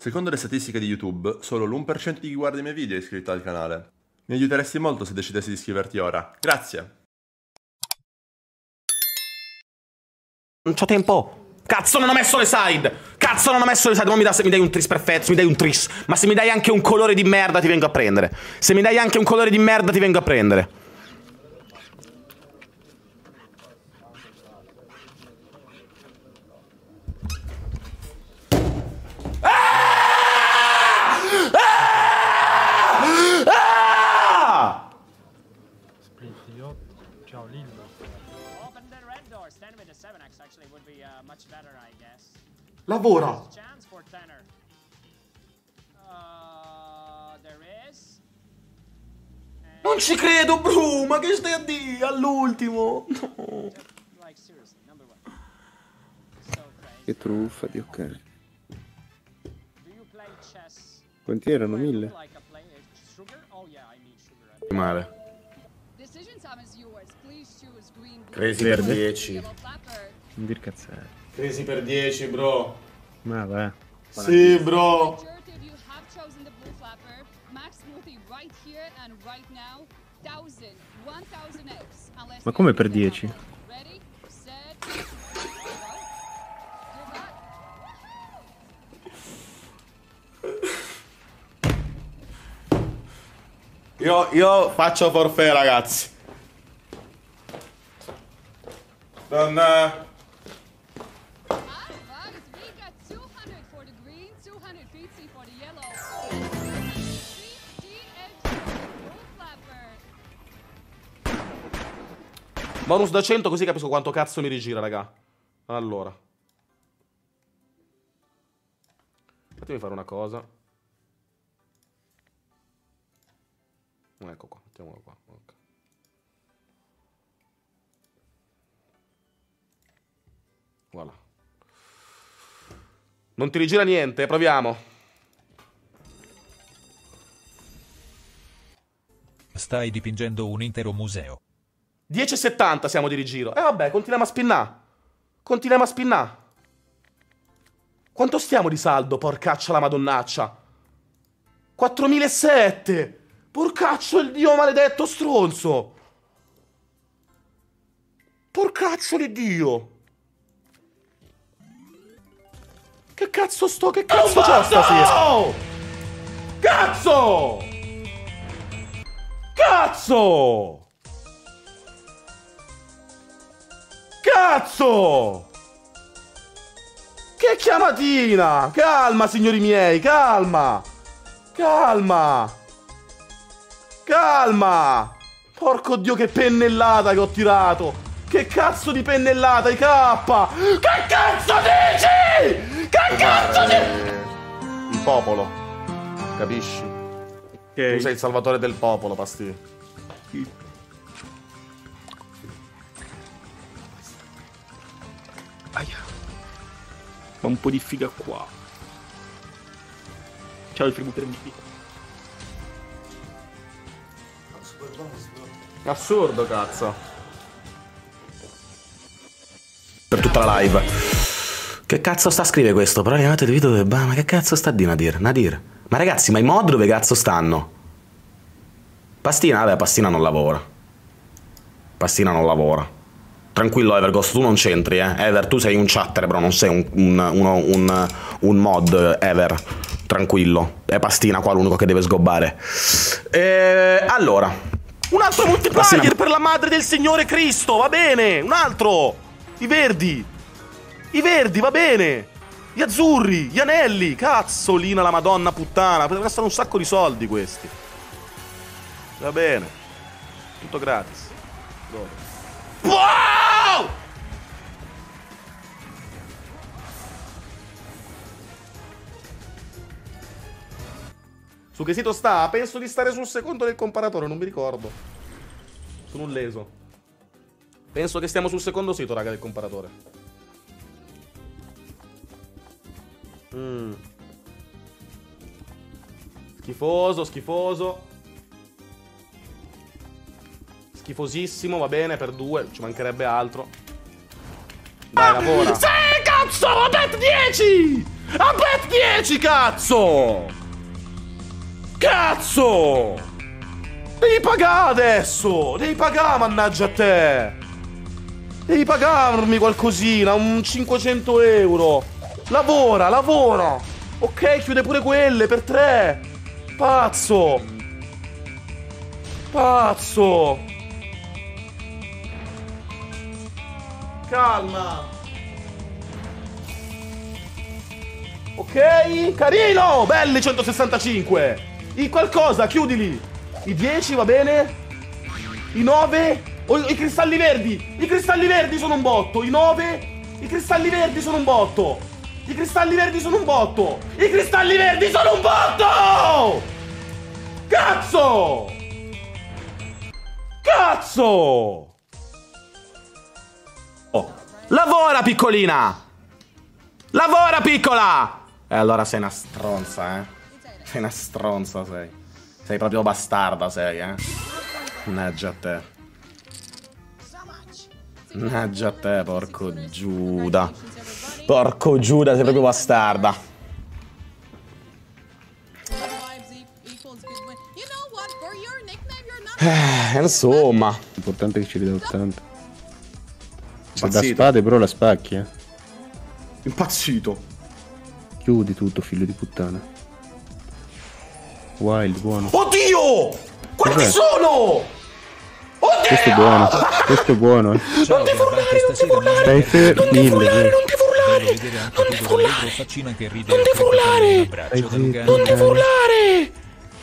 Secondo le statistiche di YouTube, solo l'1% di chi guarda i miei video è iscritto al canale. Mi aiuteresti molto se decidessi di iscriverti ora. Grazie! Non c'ho tempo! Cazzo, non ho messo le side! Cazzo, non ho messo le side! Non mi, da, mi dai un tris perfetto, se mi dai un tris. Ma se mi dai anche un colore di merda, ti vengo a prendere. Se mi dai anche un colore di merda, ti vengo a prendere. Lavora! Non ci credo, Bru! Ma che stai a dire all'ultimo? No. Che truffa di ok. Quanti erano? Mille? Male. Crazy per 10. Non dir cazzare. Crisi per 10, bro. Ma vabbè. Sì, bro. Ma come per 10? Io, io faccio forfè, ragazzi. Non... Alright, we got 200 for the green, 250 for the yellow. 350 X for the blue flapper. Bonus da 100 così capisco quanto cazzo mi rigira, raga. Allora. Fatemi fare una cosa. Ecco qua, mettiamolo qua. ok. Voilà. Non ti rigira niente, proviamo. Stai dipingendo un intero museo. 10,70 siamo di rigiro. E eh vabbè, continuiamo a spinnare. Continuiamo a spinnare. Quanto stiamo di saldo, porcaccia la madonnaccia? 4.007! Porcaccio il dio maledetto stronzo! Porcaccio di dio! Che cazzo sto? Che cazzo c'ho stasera? Cazzo! Cazzo! Cazzo! Che chiamatina! Calma, signori miei, calma! Calma! Calma! Porco dio che pennellata che ho tirato! Che cazzo di pennellata, i K! Che cazzo dici? Che cazzo dici? Il popolo. Capisci? Tu sei il salvatore del popolo, Pasti. Aia. Fa un po' di figa qua. Ciao il primo per MVP. Assurdo, cazzo. Per tutta la live. Che cazzo sta a scrivere questo? Però arrivate di video dove... Ma che cazzo sta di Nadir? Nadir. Ma ragazzi, ma i mod dove cazzo stanno? Pastina, vabbè, Pastina non lavora. Pastina non lavora. Tranquillo, Everghost, tu non c'entri, eh. Ever, tu sei un chatter, bro, non sei un, un, uno- un- un mod, Ever. Tranquillo. È Pastina qua l'unico che deve sgobbare. Eh, allora. Un altro multiplayer Pastina- per la madre del Signore Cristo, va bene. Un altro. I verdi. I verdi, va bene. Gli azzurri, gli anelli. Cazzolina la madonna puttana. Potrebbero costare un sacco di soldi questi. Va bene. Tutto gratis. Dove? Su che sito sta? Penso di stare sul secondo del comparatore, non mi ricordo. Sono un leso. Penso che stiamo sul secondo sito, raga, del comparatore. Mm. Schifoso, schifoso. Schifosissimo, va bene, per due, ci mancherebbe altro. Dai, lavora. Sì, cazzo, ho detto 10! A bet 10, cazzo! Cazzo! Devi pagare adesso! Devi pagare, mannaggia a te! Devi pagarmi qualcosina, un 500 euro! Lavora, lavora! Ok, chiude pure quelle per tre! Pazzo! Pazzo! Calma! Ok, carino! Belli 165! I qualcosa, chiudili! I 10 va bene? I 9? O i cristalli verdi! I cristalli verdi sono un botto! I 9? I cristalli verdi sono un botto! I cristalli verdi sono un botto! I cristalli verdi sono un botto! Cazzo! Cazzo! Oh. Lavora, piccolina! Lavora, piccola! E allora sei una stronza, eh? Sei una stronza, sei. Sei proprio bastarda, sei, eh? Mannaggia a te. Mannaggia a te, porco Giuda. Porco Giuda, sei proprio bastarda. Eh, insomma. L'importante è che ci ridà 80. Se da spade però la spacchi, eh. Impazzito. Chiudi tutto, figlio di puttana. Wild, buono. Oddio! Quanti sono? Oddio! Questo è buono. Questo è buono, eh. Stai fermo, Non devo urlare, mille. non devo urlare! Bello vedere anche Non tu devo con urlare! l'altro faccina che ride Non e devo crepita urlare! in abbraccio Stai da zitto. Lugano. Non devo urlare!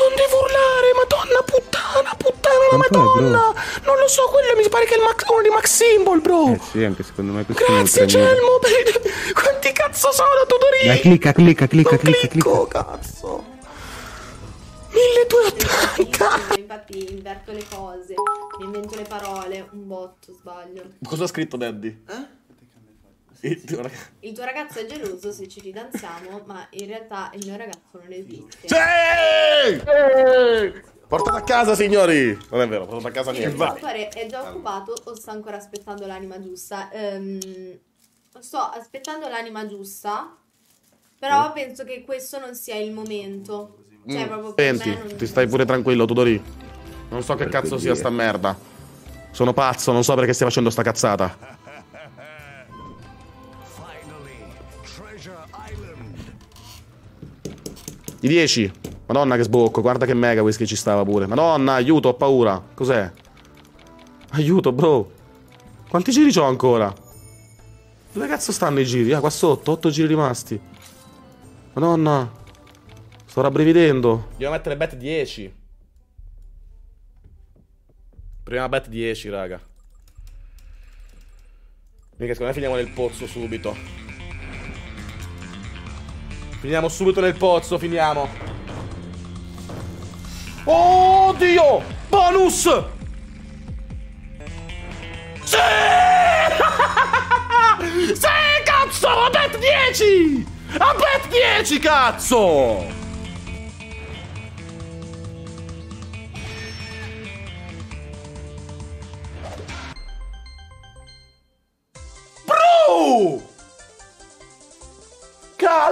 Non devo urlare! Madonna puttana, puttana, la Non madonna! Non lo so, quello mi pare che è il Max, uno dei Max Symbol, bro! Eh sì, anche secondo me questo Grazie. Gelmo! per- Quanti cazzo sono, Tudori? Dai, clicca, clicca, clicca, Non clicca, clicco, clicca. cazzo! 1280! Infatti inverto le cose, mi invento le parole, un botto, sbaglio. Cosa ha scritto Daddy? Eh? Il tuo rag- Il tuo ragazzo è geloso se ci ridanziamo, ma in realtà il mio ragazzo non esiste. Sì! Portate a casa, signori! Non è vero, portate a casa Il niente. dottore è già occupato o sta ancora aspettando l'anima giusta? Ehm, sto aspettando l'anima giusta, però penso che questo non sia il momento. Cioè, proprio per Senti, non- ti stai pure tranquillo, Tudori. Non so che cazzo sia sta merda. Sono pazzo, non so perché stai facendo sta cazzata. I 10. Madonna che sbocco, guarda che mega whisky ci stava pure. Madonna, aiuto, ho paura. Cos'è? Aiuto, bro. Quanti giri c'ho ancora? Dove cazzo stanno i giri? Ah, qua sotto, 8 giri rimasti. Madonna. Sto rabbrividendo. Devo mettere bet 10. Prima bet 10, raga. Mica, secondo me finiamo nel pozzo subito. Finiamo subito nel pozzo, finiamo. Oddio! Bonus! Sì! sì, cazzo! A bet 10! A bet 10, cazzo!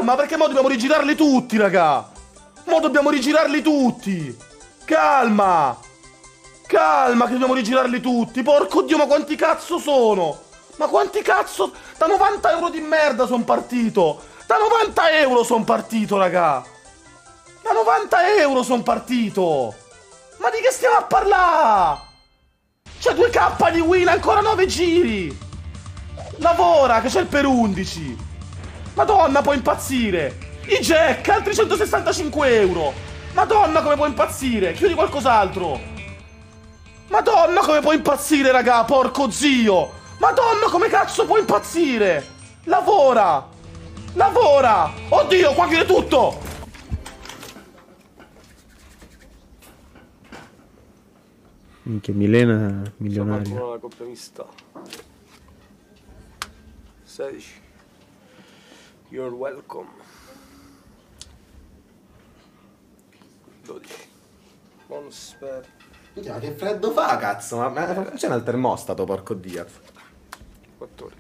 Calma, perché mo dobbiamo rigirarli tutti, raga! Mo dobbiamo rigirarli tutti! Calma! Calma, che dobbiamo rigirarli tutti! Porco dio, ma quanti cazzo sono? Ma quanti cazzo? Da 90 euro di merda sono partito! Da 90 euro sono partito, raga! Da 90 euro sono partito! Ma di che stiamo a parlare? C'è 2k di win, ancora 9 giri! Lavora, che c'è il per 11! Madonna, può impazzire! I jack, altri 165 euro! Madonna, come può impazzire! Chiudi qualcos'altro! Madonna, come può impazzire, raga! Porco zio! Madonna, come cazzo può impazzire! Lavora! Lavora! Oddio, qua chiude tutto! Minchia, Milena milionaria. la coppia mista 16 You're welcome. 12. Bonus per... Ma che freddo fa, cazzo? Ma, ma funziona il termostato, porco dio. 14.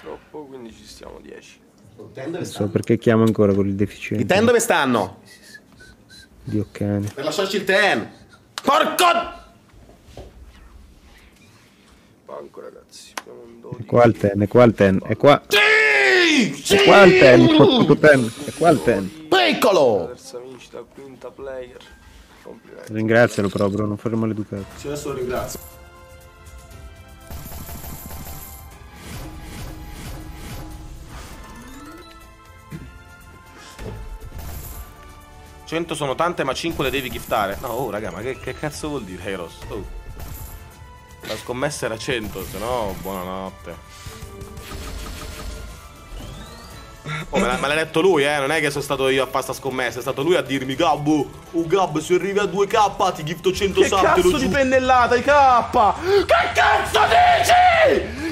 Troppo, quindi ci stiamo 10. Non so perché chiamo ancora con il deficiente. I ten dove stanno? Dio cane. Per lasciarci il ten! Porco! Banco ragazzi, abbiamo un 12. È qua il ten, è qua il ten, è qua. Sì! Sì! È qua il ten, fottuto ten, è qua il ten. Piccolo! Terza vincita, quinta player. Complimenti. Ringrazialo proprio, non fare maleducato. Sì, adesso lo ringrazio. Cento sono tante, ma 5 le devi giftare. No, oh, raga, ma che, che cazzo vuol dire, Heroes? Oh. La scommessa era 100, se no, buonanotte. Oh, me l'ha, detto lui, eh, non è che sono stato io a fare sta scommessa, è stato lui a dirmi Gabbo, oh Gab, se arrivi a 2k ti gifto 100 Che sub, lo cazzo di giuro." pennellata, i K! Che cazzo dici?